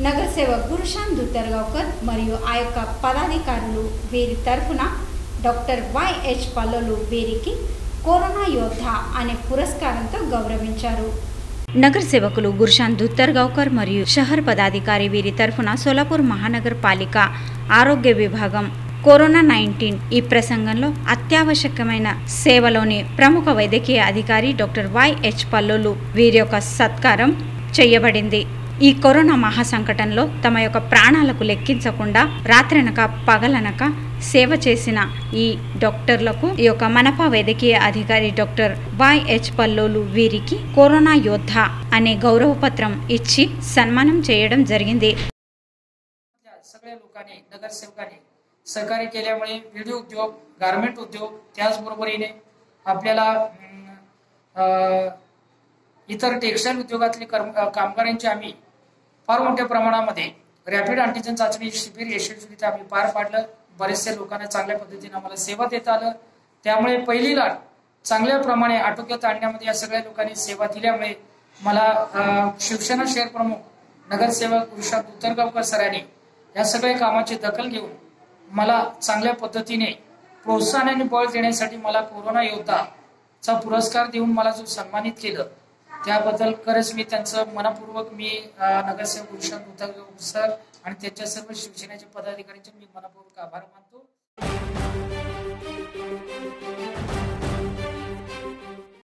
నగర సేవక్ గురుశాంత్ దుత్తర్గావ్కర్ మరియు ఆ యొక్క పదాధికారులు వీరి తరఫున డాక్టర్ వైహెచ్ పల్లలు వీరికి కరోనా యోద్ధ అనే పురస్కారంతో గౌరవించారు. నగర సేవకులు గుర్షాన్ దుత్తర్గావ్కర్ మరియు షహర్ పదాధికారి వీరి తరఫున సోలాపూర్ మహానగర పాలిక ఆరోగ్య విభాగం కరోనా నైన్టీన్ ఈ ప్రసంగంలో అత్యావశ్యకమైన సేవలోని ప్రముఖ వైద్యకీయ అధికారి డాక్టర్ వైహెచ్ పల్లోలు వీరి యొక్క సత్కారం చేయబడింది. ఈ కరోనా మహాసంకటంలో తమ యొక్క ప్రాణాలకు లెక్కించకుండా రాత్రనక పగలనక సేవ చేసిన ఈ డాక్టర్లకు ఈ యొక్క మనపా వైద్యకీయ అధికారి డాక్టర్ వైహెచ్ పల్లోలు వీరికి కరోనా యోద్ధ అనే गौरव పత్రం ఇచ్చి సన్మానం చేయడం జరిగింది या सगळ्या लोकांनी नगरसेवकांनी सहकार्य केल्यामुळे विडी उद्योग गारमेंट उद्योग त्याचबरोबरीने आपल्याला अं, अं, इतर टेक्स्टाईल उद्योगातले कर्म अं, कामगारांची आम्ही फार मोठ्या प्रमाणामध्ये रॅपिड अँटीजन चाचणी शिबिर यशस्वीरित्या आम्ही पार पाडलं. बरेचशा लोकांना चांगल्या पद्धतीने आम्हाला सेवा देता आलं. त्यामुळे पहिली लाट चांगल्या प्रमाणे आटोक्यात आणण्यामध्ये या सगळ्या लोकांनी सेवा दिल्यामुळे मला शिवसेना शहर प्रमुख नगरसेवक पुरुषात उत्तरगावकर सरांनी या सगळ्या कामाची दखल घेऊन मला चांगल्या पद्धतीने प्रोत्साहन आणि बळ देण्यासाठी मला कोरोना योद्धाचा पुरस्कार देऊन मला जो सन्मानित केलं त्याबद्दल खरंच मी त्यांचं मनपूर्वक मी नगरसेवक पुरुषात उद्धव सर आणि त्यांच्या सर्व शिवसेनेच्या पदाधिकाऱ्यांचे मी मनपूर्वक आभार मानतो.